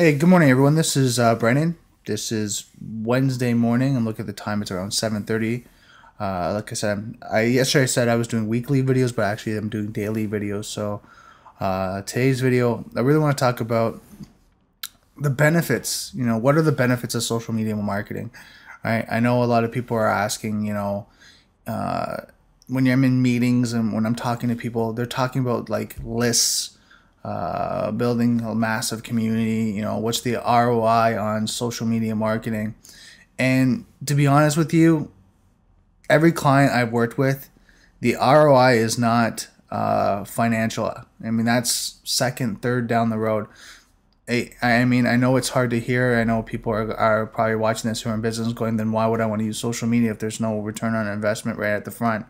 Hey, good morning, everyone. This is uh, Brandon. This is Wednesday morning. I'm looking at the time. It's around 7:30. Uh, like I said, I yesterday I said I was doing weekly videos, but actually I'm doing daily videos. So uh, today's video, I really want to talk about the benefits. You know, what are the benefits of social media marketing? Right. I know a lot of people are asking. You know, uh, when I'm in meetings and when I'm talking to people, they're talking about like lists uh, building a massive community. You know, what's the ROI on social media marketing? And to be honest with you, every client I've worked with, the ROI is not uh, financial. I mean, that's second, third down the road. I, I mean, I know it's hard to hear. I know people are, are probably watching this who are in business going, then why would I want to use social media if there's no return on investment right at the front?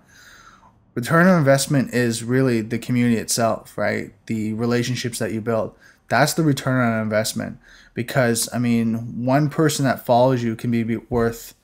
Return on investment is really the community itself, right? The relationships that you build. That's the return on investment. Because I mean, one person that follows you can be worth,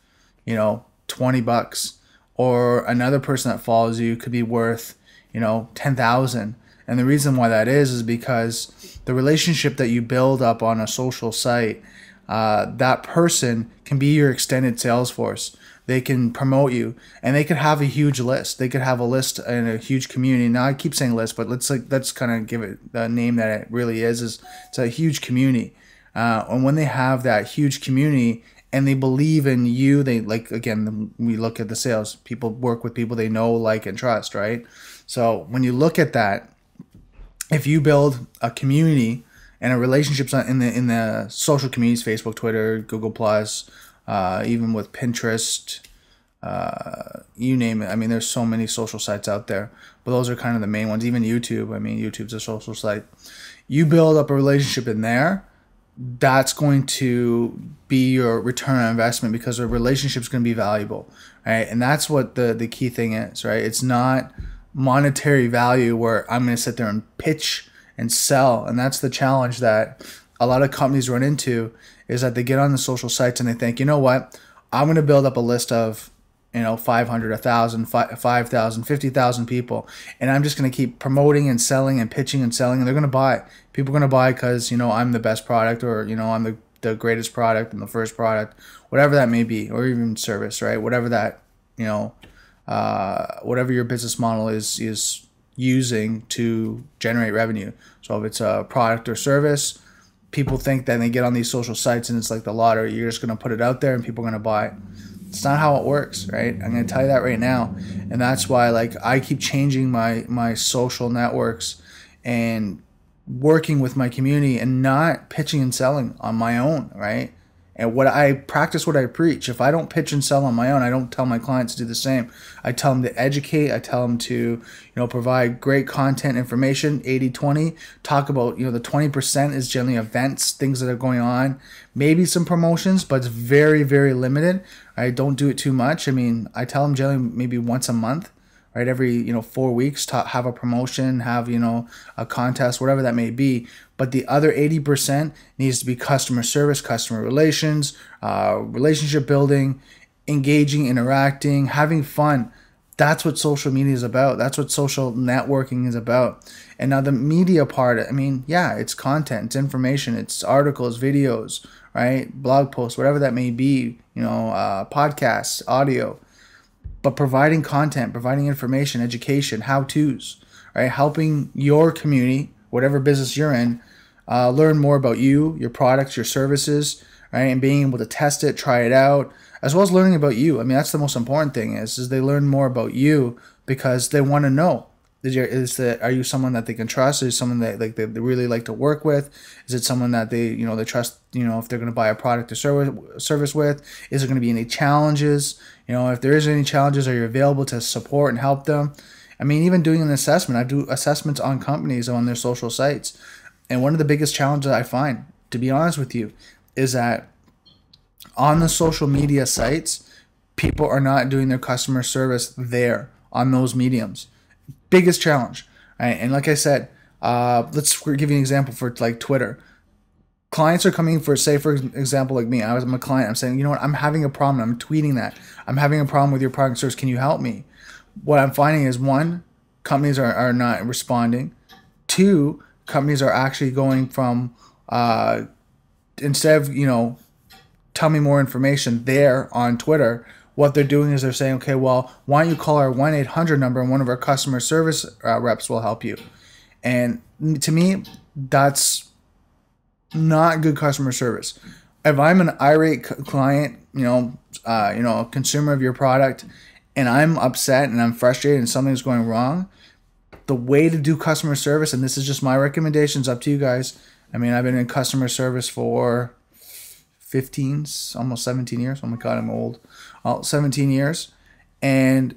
you know, 20 bucks or another person that follows you could be worth, you know, 10,000. And the reason why that is is because the relationship that you build up on a social site, uh, that person can be your extended sales force. They can promote you and they could have a huge list. They could have a list and a huge community. Now i keep saying list but let's like let's kind of give it the name that it really is is it's a huge community. Uh, and when they have that huge community and they believe in you they like again we look at the sales. People work with people they know like and trust right? So when you look at that if you build a community and a relationships in the in the social communities facebook twitter google plus uh, even with Pinterest, uh, you name it. I mean, there's so many social sites out there, but those are kind of the main ones. Even YouTube. I mean, YouTube's a social site. You build up a relationship in there. That's going to be your return on investment because the relationship is going to be valuable, right? And that's what the the key thing is, right? It's not monetary value where I'm going to sit there and pitch and sell, and that's the challenge that a lot of companies run into is that they get on the social sites and they think, you know what, I'm going to build up a list of you know 500 1000 5000 50000 people and i'm just going to keep promoting and selling and pitching and selling and they're going to buy. People are going to buy because you know i'm the best product or you know i'm the, the greatest product and the first product whatever that may be or even service right? Whatever that you know uh, whatever your business model is is using to generate revenue so if it's a product or service people think that they get on these social sites and it's like the lottery. You're just going to put it out there and people are going to buy it. It's not how it works, right? I'm going to tell you that right now. And that's why like I keep changing my my social networks and working with my community and not pitching and selling on my own, right? And what I practice what I preach. If I don't pitch and sell on my own, I don't tell my clients to do the same. I tell them to educate, I tell them to, you know, provide great content information, 80-20, talk about, you know, the 20% is generally events, things that are going on, maybe some promotions, but it's very very limited. I don't do it too much. I mean, I tell them generally maybe once a month right? Every you know four weeks, to have a promotion, have you know a contest, whatever that may be. But the other eighty percent needs to be customer service, customer relations, uh, relationship building, engaging, interacting, having fun. That's what social media is about. That's what social networking is about. And now the media part, I mean, yeah, it's content, it's information, it's articles, videos, right? Blog posts, whatever that may be, you know, uh, podcasts, audio but providing content, providing information, education, how to's, right? Helping your community, whatever business you're in, uh, learn more about you, your products, your services, right? And being able to test it, try it out, as well as learning about you. I mean, that's the most important thing is, is they learn more about you because they want to know is, your, is that are you someone that they can trust? Is someone that like they, they really like to work with? Is it someone that they you know they trust? You know if they're going to buy a product or service service with? Is there going to be any challenges? You know if there is any challenges, are you available to support and help them? I mean, even doing an assessment, I do assessments on companies on their social sites, and one of the biggest challenges I find, to be honest with you, is that on the social media sites, people are not doing their customer service there on those mediums biggest challenge. Right? And like I said, uh, let's give you an example for like Twitter. Clients are coming for, say, for example, like me. I was I'm a client. I'm saying, you know what? I'm having a problem. I'm tweeting that. I'm having a problem with your product service. Can you help me? What I'm finding is one, companies are, are not responding. Two, companies are actually going from uh, instead of you know tell me more information there on Twitter. What they're doing is they're saying, okay, well, why don't you call our 1 800 number and one of our customer service uh, reps will help you. And to me, that's not good customer service. If I'm an irate client, you know, uh, you know, a consumer of your product, and I'm upset and I'm frustrated and something's going wrong, the way to do customer service, and this is just my recommendations up to you guys. I mean, I've been in customer service for 15, almost 17 years. Oh my God, I'm old. Well, 17 years. And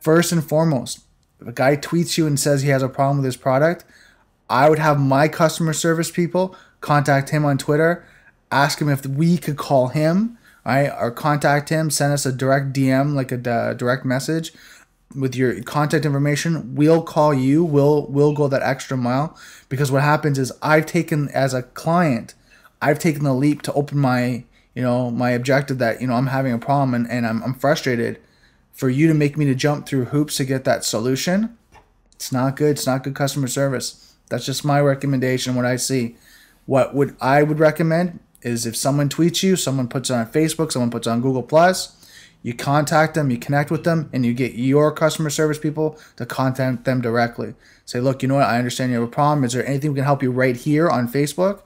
first and foremost, if a guy tweets you and says he has a problem with his product, I would have my customer service people contact him on Twitter, ask him if we could call him, right, or contact him, send us a direct DM, like a uh, direct message with your contact information. We'll call you. We'll we'll go that extra mile because what happens is I've taken as a client, I've taken the leap to open my you know my objective that you know I'm having a problem and, and I'm, I'm frustrated for you to make me to jump through hoops to get that solution. It's not good. It's not good customer service. That's just my recommendation. What I see. What would I would recommend is if someone tweets you, someone puts it on Facebook, someone puts on Google Plus, you contact them, you connect with them, and you get your customer service people to contact them directly. Say, look, you know what? I understand you have a problem. Is there anything we can help you right here on Facebook?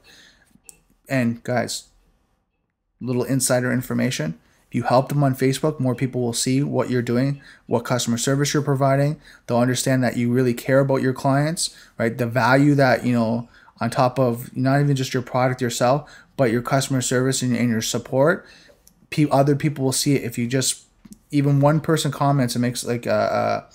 And guys, little insider information. If you help them on Facebook, more people will see what you're doing, what customer service you're providing. They'll understand that you really care about your clients, right? The value that, you know, on top of not even just your product yourself, but your customer service and, and your support. Pe- other people will see it if you just even one person comments and makes like a, a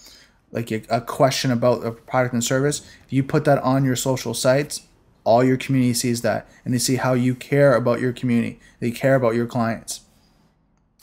like a, a question about a product and service. If you put that on your social sites, all your community sees that and they see how you care about your community. They care about your clients.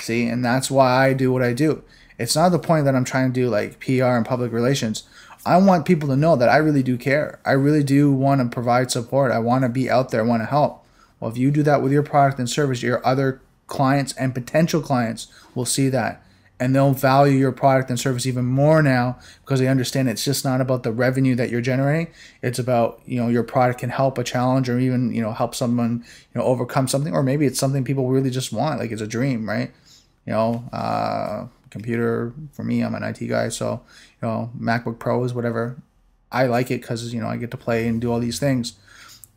See, and that's why I do what I do. It's not the point that I'm trying to do like PR and public relations. I want people to know that I really do care. I really do want to provide support. I want to be out there, I want to help. Well, if you do that with your product and service, your other clients and potential clients will see that and they'll value your product and service even more now because they understand it's just not about the revenue that you're generating it's about you know your product can help a challenge or even you know help someone you know overcome something or maybe it's something people really just want like it's a dream right you know uh, computer for me i'm an it guy so you know macbook pros whatever i like it because you know i get to play and do all these things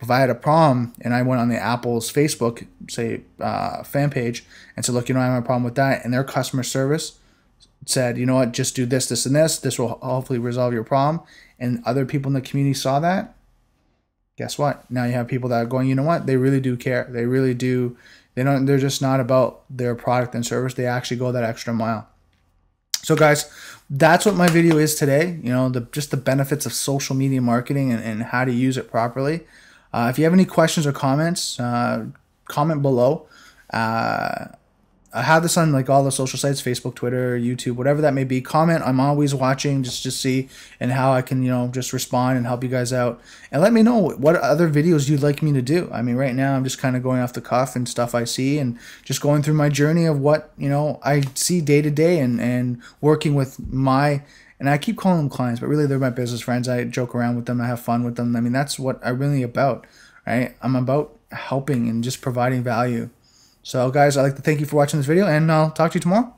if I had a problem and I went on the Apple's Facebook, say, uh, fan page and said, look, you know, I have a problem with that, and their customer service said, you know what, just do this, this, and this. This will hopefully resolve your problem. And other people in the community saw that. Guess what? Now you have people that are going, you know what? They really do care. They really do. They don't. They're just not about their product and service. They actually go that extra mile. So guys, that's what my video is today. You know, the just the benefits of social media marketing and, and how to use it properly. Uh, if you have any questions or comments, uh, comment below. Uh, I have this on like all the social sites, Facebook, Twitter, YouTube, whatever that may be. Comment. I'm always watching just to see and how I can, you know, just respond and help you guys out. And let me know what other videos you'd like me to do. I mean, right now I'm just kind of going off the cuff and stuff I see and just going through my journey of what, you know, I see day to day and, and working with my and I keep calling them clients, but really they're my business friends. I joke around with them, I have fun with them. I mean, that's what I'm really about, right? I'm about helping and just providing value. So, guys, I'd like to thank you for watching this video, and I'll talk to you tomorrow.